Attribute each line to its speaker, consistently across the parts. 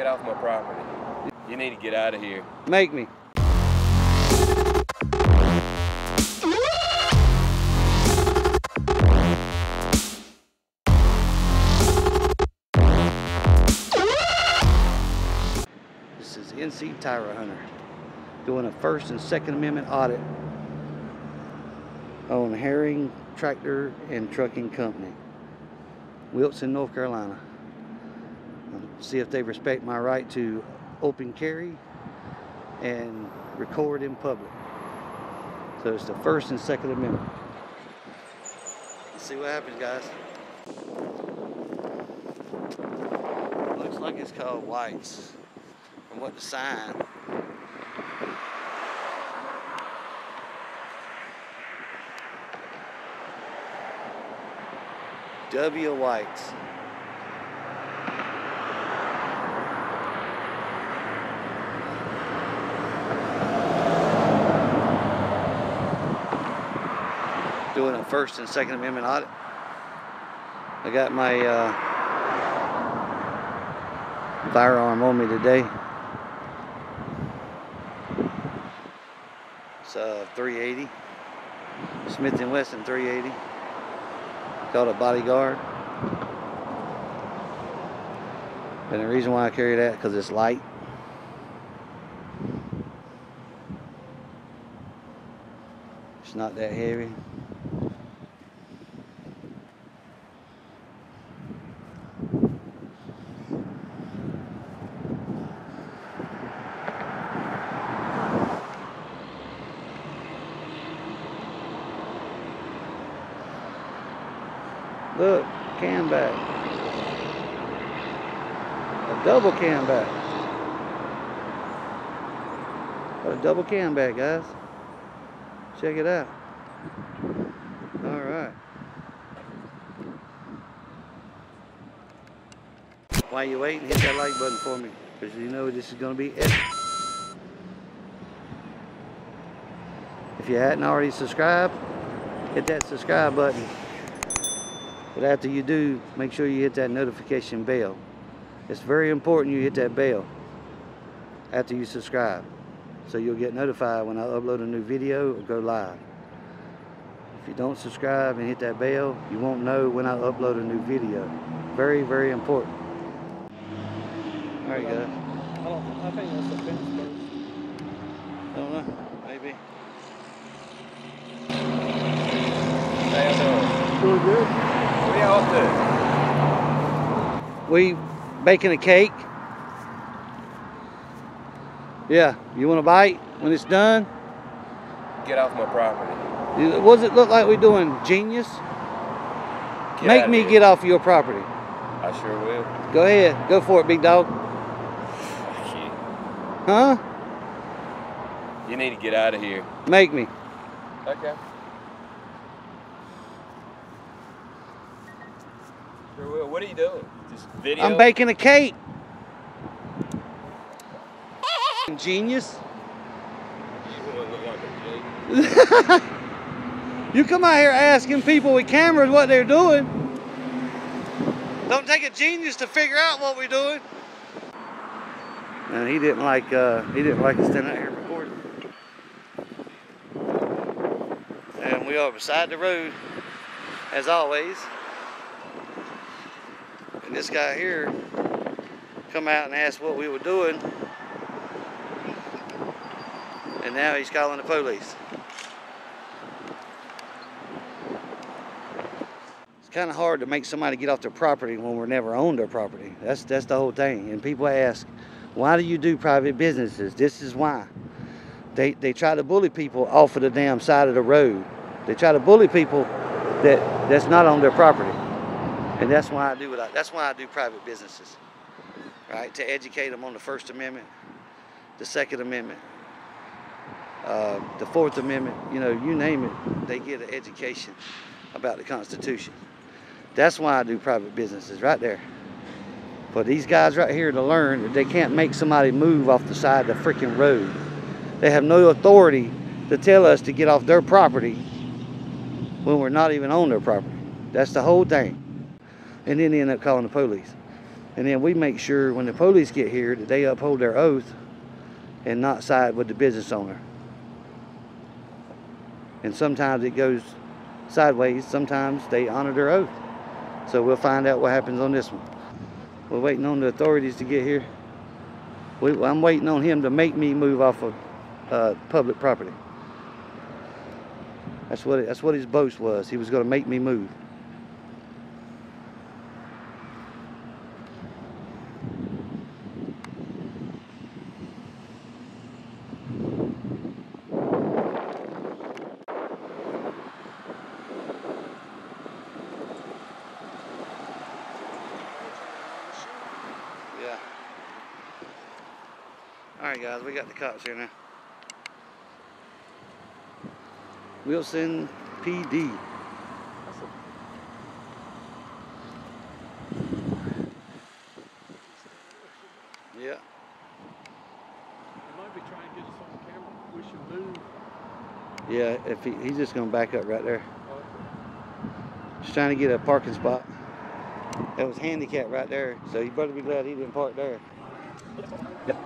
Speaker 1: Get off my property. You need to get out of here.
Speaker 2: Make me. This is NC Tyrant Hunter doing a First and Second Amendment audit on Herring Tractor and Trucking Company, Wilson, North Carolina. See if they respect my right to open carry and record in public. So it's the First and Second Amendment. Let's see what happens, guys. Looks like it's called Whites. From what the sign. W Whites. Doing a First and Second Amendment audit. I got my uh, firearm on me today. It's a 380, Smith & Wesson 380. Called a bodyguard. And the reason why I carry that because it's light. It's not that heavy. Look, can back. A double can back. Got a double can back, guys. Check it out. All right. While you waiting, hit that like button for me, because you know this is going to be epic. If you hadn't already subscribed, hit that subscribe button. But after you do, make sure you hit that notification bell. It's very important you hit that bell after you subscribe. So you'll get notified when I upload a new video or go live. If you don't subscribe and hit that bell, you won't know when I upload a new video. Very, very important. All right, guys.
Speaker 3: I don't. I think that's the fence post.
Speaker 2: Don't know. Maybe.
Speaker 1: How y'all
Speaker 3: Doing good.
Speaker 1: Doing? What y'all up?
Speaker 2: We baking a cake. Yeah, you want a bite when it's done?
Speaker 1: Get off my property.
Speaker 2: What does it look like we're doing? Genius?
Speaker 1: Get
Speaker 2: Make me
Speaker 1: here.
Speaker 2: get off your property.
Speaker 1: I sure will.
Speaker 2: Go ahead. Go for it, big dog.
Speaker 1: Shit.
Speaker 2: Huh?
Speaker 1: You need to get out of here.
Speaker 2: Make me.
Speaker 1: Okay. What are you doing? Just video?
Speaker 2: I'm baking a cake. Genius.
Speaker 1: You
Speaker 2: come out here asking people with cameras what they're doing. Don't take a genius to figure out what we're doing. And he didn't like uh, he didn't like us standing out here recording. And we are beside the road, as always. And this guy here come out and asked what we were doing. And now he's calling the police. It's kind of hard to make somebody get off their property when we're never owned their property. That's that's the whole thing. And people ask, why do you do private businesses? This is why. They they try to bully people off of the damn side of the road. They try to bully people that that's not on their property. And that's why I do what I that's why I do private businesses. Right? To educate them on the First Amendment, the Second Amendment, uh, the Fourth Amendment, you know, you name it, they get an education about the Constitution. That's why I do private businesses right there. For these guys right here to learn that they can't make somebody move off the side of the freaking road. They have no authority to tell us to get off their property when we're not even on their property. That's the whole thing. And then they end up calling the police. And then we make sure when the police get here that they uphold their oath and not side with the business owner. And sometimes it goes sideways, sometimes they honor their oath. So we'll find out what happens on this one. We're waiting on the authorities to get here. We, I'm waiting on him to make me move off of uh, public property. That's what it, that's what his boast was. He was going to make me move. Yeah. All right, got cops here. Wilson PD. Yeah.
Speaker 3: They might be trying to get us on camera. We should move.
Speaker 2: Yeah, if he, he's just gonna back up right there. Oh, just trying to get a parking spot. That was handicapped right there, so you better be glad he didn't park there. Yep.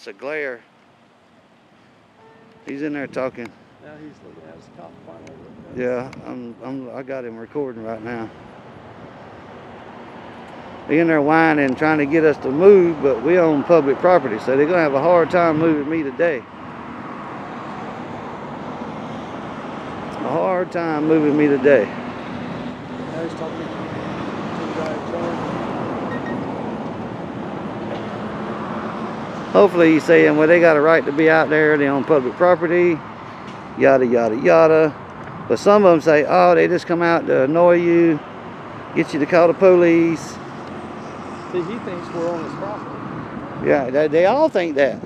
Speaker 2: It's a glare. He's in there talking.
Speaker 3: Now he's looking at his cop finally.
Speaker 2: Yeah, I'm, I'm, I got him recording right now. They in there whining, trying to get us to move, but we own public property, so they're gonna have a hard time moving me today. A hard time moving me today.
Speaker 3: Now he's talking to the guy in charge.
Speaker 2: Hopefully he's saying, well, they got a right to be out there, they own public property, yada, yada, yada. But some of them say, oh, they just come out to annoy you, get you to call the police.
Speaker 3: See, he thinks we're on his property.
Speaker 2: Yeah, they, they all think that.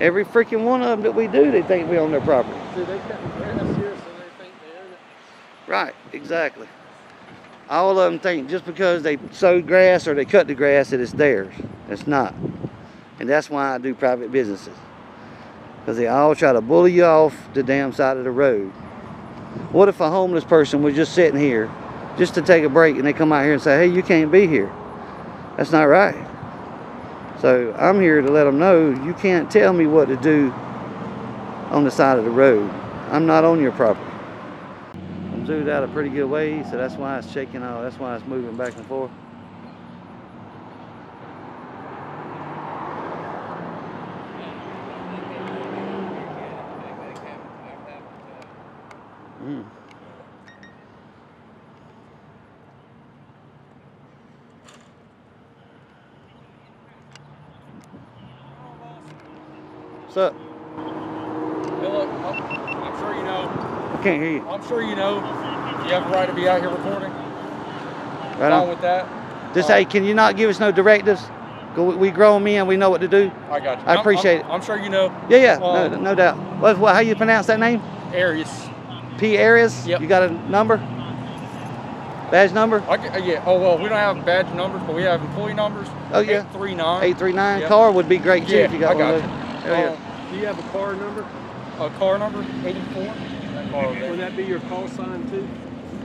Speaker 2: Every freaking one of them that we do, they think we own their property.
Speaker 3: See, they here, so they think they own it.
Speaker 2: Right, exactly. All of them think just because they sowed grass or they cut the grass that it's theirs. It's not. And that's why I do private businesses. Because they all try to bully you off the damn side of the road. What if a homeless person was just sitting here just to take a break and they come out here and say, hey, you can't be here? That's not right. So I'm here to let them know you can't tell me what to do on the side of the road. I'm not on your property. I'm zoomed out a pretty good way, so that's why it's shaking out. That's why it's moving back and forth. Mm. What's up?
Speaker 4: Hey, look, I'm, I'm sure you know.
Speaker 2: I can't hear you.
Speaker 4: I'm sure you know. You have a right to be out here recording.
Speaker 2: Right on.
Speaker 4: with that.
Speaker 2: Just
Speaker 4: Uh,
Speaker 2: hey, can you not give us no directives? We grown men, and we know what to do.
Speaker 4: I got you.
Speaker 2: I
Speaker 4: I'm-
Speaker 2: appreciate
Speaker 4: I'm, I'm sure you know.
Speaker 2: Yeah, yeah,
Speaker 4: Uh,
Speaker 2: no, no doubt. What, what, how you pronounce that name?
Speaker 4: Arius.
Speaker 2: P. areas?
Speaker 4: Yep.
Speaker 2: You got a number? Badge number?
Speaker 4: I, get- uh, yeah. Oh well, we don't have badge numbers, but we have employee numbers.
Speaker 2: Oh, yeah.
Speaker 4: Eight three nine.
Speaker 2: 839?
Speaker 4: Yep.
Speaker 2: Car would be great too
Speaker 4: Yeah,
Speaker 2: if you got
Speaker 4: I got
Speaker 2: one
Speaker 4: you.
Speaker 2: those. Hell yeah.
Speaker 4: Um,
Speaker 3: Do you have a car number?
Speaker 4: a car number eighty four. That car over there.
Speaker 3: Would that be your call sign too?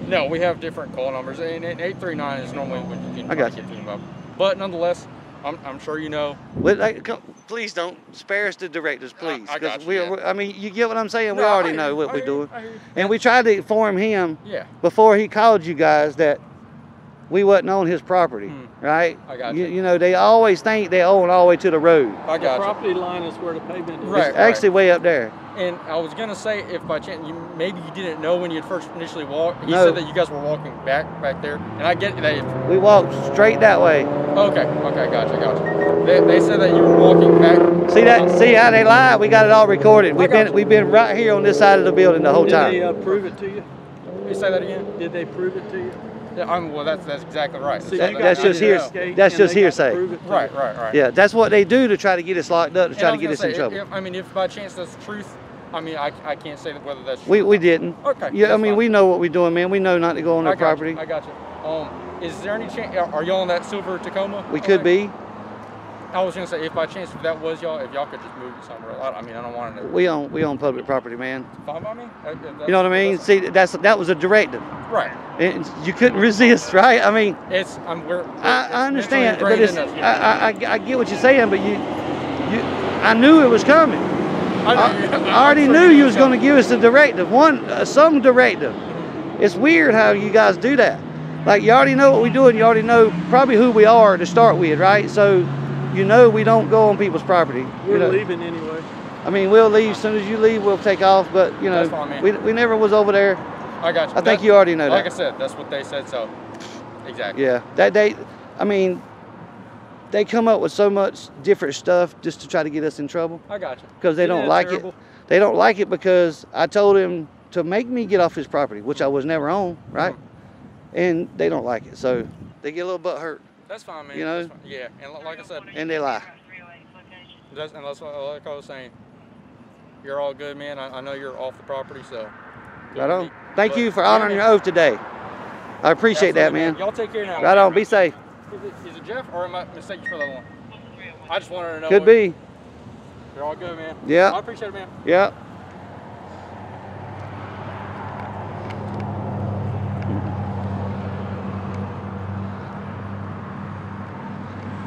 Speaker 4: No, we have different call numbers, and eight three nine is normally what you can
Speaker 2: I got
Speaker 4: get to them about. But nonetheless, I'm, I'm sure you know.
Speaker 2: Well, like, come- please don't spare us the directors, please.
Speaker 4: I got you,
Speaker 2: we,
Speaker 4: yeah.
Speaker 2: I mean, you get what I'm saying? we
Speaker 4: No, I
Speaker 2: already
Speaker 4: hear
Speaker 2: know what
Speaker 4: I
Speaker 2: we're doing.
Speaker 4: I hear.
Speaker 2: And we tried to inform him
Speaker 4: Yeah,
Speaker 2: before he called you guys that we wasn't on his property,
Speaker 4: Hmm.
Speaker 2: right?
Speaker 4: I got
Speaker 2: you.
Speaker 4: you.
Speaker 2: You know, they always think they own all the way to the road.
Speaker 4: I
Speaker 3: The
Speaker 4: got you.
Speaker 3: property line is where the pavement is.
Speaker 4: Right.
Speaker 2: It's actually way up there.
Speaker 4: And I was gonna say, if by chance you maybe you didn't know when you had first initially walked, he
Speaker 2: No.
Speaker 4: said that you guys were walking back back there, and I get that.
Speaker 2: We walked straight that way.
Speaker 4: okay, okay, gotcha, gotcha. They, they said that you were walking back.
Speaker 2: See that? See how they lie? We got it all recorded. We've been
Speaker 4: you.
Speaker 2: we've been right here on this side of the building the whole time.
Speaker 3: Did they uh, prove it to you?
Speaker 4: You say that again?
Speaker 3: Did they prove it to you?
Speaker 4: Yeah, I'm, well, that's that's exactly right.
Speaker 3: See,
Speaker 2: That-
Speaker 3: you
Speaker 2: that's
Speaker 3: got
Speaker 2: just
Speaker 3: to
Speaker 2: here- that's just
Speaker 3: they got to
Speaker 2: hearsay.
Speaker 3: prove it to
Speaker 4: Right, right, right.
Speaker 2: Yeah, that's what they do to try to get us locked up, to
Speaker 4: And
Speaker 2: try to get
Speaker 4: gonna
Speaker 2: us in trouble.
Speaker 4: if- I mean, if by chance that's the truth, I mean, I, I can't say whether that's true.
Speaker 2: We we didn't.
Speaker 4: Okay.
Speaker 2: Yeah, I mean
Speaker 4: fine.
Speaker 2: we know what we're doing, man. We know not to go on their property.
Speaker 4: You, I got you. Um, is there any chance? Are y'all on that silver Tacoma?
Speaker 2: We could be.
Speaker 4: I was gonna say if by chance if that was y'all, if y'all could just move it somewhere. I, I mean, I don't want to. Know.
Speaker 2: We own we own public property, man.
Speaker 4: Fine by me.
Speaker 2: You know what I mean?
Speaker 4: that's-
Speaker 2: See, that's that was a directive,
Speaker 4: Right.
Speaker 2: and you couldn't resist, right? I mean,
Speaker 4: It's I'm we're.
Speaker 2: I, understand, but it's
Speaker 4: ingrained in
Speaker 2: I. I, I I get what you're saying, but you you I knew it was coming.
Speaker 4: I,
Speaker 2: I, I already knew you was going to give us a directive, one uh, some directive. It's weird how you guys do that. Like you already know what we're doing. You already know probably who we are to start with, right? So you know we don't go on people's property.
Speaker 3: We're
Speaker 2: you know?
Speaker 3: leaving anyway.
Speaker 2: I mean, we'll leave as soon as you leave. We'll take off, but you know,
Speaker 4: fine,
Speaker 2: we, we never was over there.
Speaker 4: I got you.
Speaker 2: I think
Speaker 4: That-
Speaker 2: you already know
Speaker 4: Like
Speaker 2: that.
Speaker 4: Like I said, that's what they said. So, exactly.
Speaker 2: Yeah, that they, I mean, they come up with so much different stuff just to try to get us in trouble
Speaker 4: I got you.
Speaker 2: because they
Speaker 4: Isn't
Speaker 2: don't like
Speaker 4: terrible?
Speaker 2: it. They don't like it because I told him to make me get off his property, which I was never on, right? Uh-huh. And they don't like it, so they get a little butt hurt
Speaker 4: That's fine, man.
Speaker 2: You know?
Speaker 4: That's fine. Yeah, and like I said,
Speaker 2: and they lie.
Speaker 4: that's, and that's what like I was saying. You're all good, man. I, I know you're off the property, so.
Speaker 2: Right on.
Speaker 4: But-
Speaker 2: Thank you for honoring
Speaker 4: man.
Speaker 2: your oath today. I appreciate that, man.
Speaker 4: Y'all take care now.
Speaker 2: Right on. Be safe.
Speaker 4: Is it Jeff or am I mistaken for the other one? I just wanted to know.
Speaker 2: Could be.
Speaker 4: You're all good, man.
Speaker 2: Yeah.
Speaker 4: I appreciate it, man.
Speaker 2: Yeah.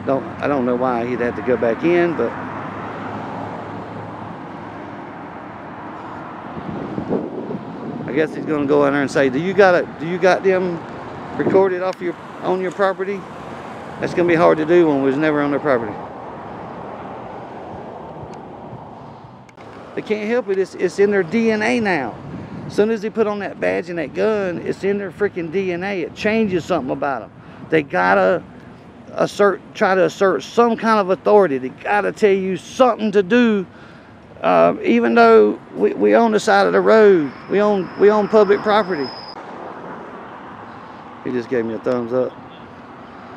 Speaker 2: Don't I don't know why he'd have to go back in, but I guess he's gonna go in there and say, "Do you got it? Do you got them recorded off your on your property?" That's gonna be hard to do when we was never on their property. They can't help it. It's, it's in their DNA now. As soon as they put on that badge and that gun, it's in their freaking DNA. It changes something about them. They gotta assert, try to assert some kind of authority. They gotta tell you something to do. Uh, even though we, we own the side of the road, we own we own public property. He just gave me a thumbs up.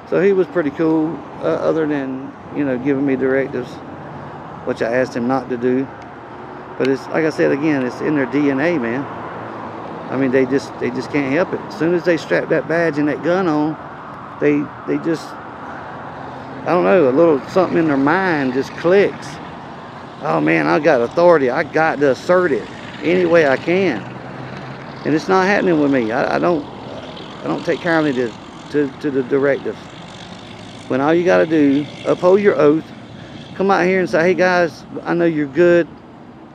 Speaker 2: So he was pretty cool, uh, other than you know giving me directives, which I asked him not to do. But it's like I said again, it's in their DNA, man. I mean, they just they just can't help it. As soon as they strap that badge and that gun on, they they just I don't know, a little something in their mind just clicks. Oh man, I got authority. I got to assert it any way I can, and it's not happening with me. I, I don't I don't take kindly to, to to the directives. When all you got to do uphold your oath, come out here and say, hey guys, I know you're good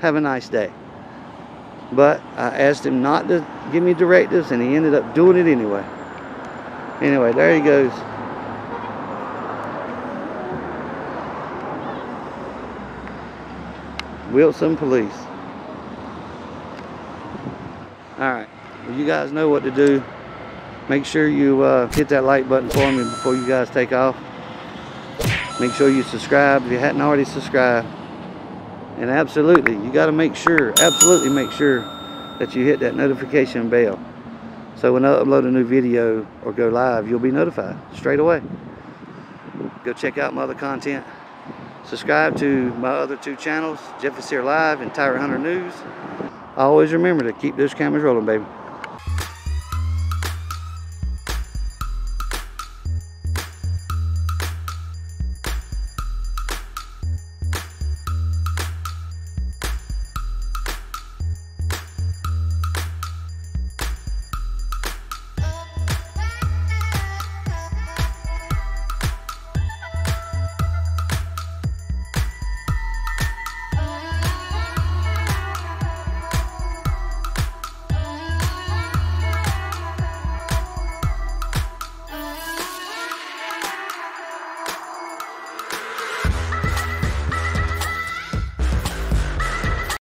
Speaker 2: have a nice day. But I asked him not to give me directives, and he ended up doing it anyway. Anyway, there he goes. Wilson Police. All right, well, you guys know what to do. Make sure you uh, hit that like button for me before you guys take off. Make sure you subscribe if you hadn't already subscribed. And absolutely, you got to make sure, absolutely make sure that you hit that notification bell. So when I upload a new video or go live, you'll be notified straight away. Go check out my other content. Subscribe to my other two channels, Jeff is here live and Tyrant Hunter News. Always remember to keep those cameras rolling, baby.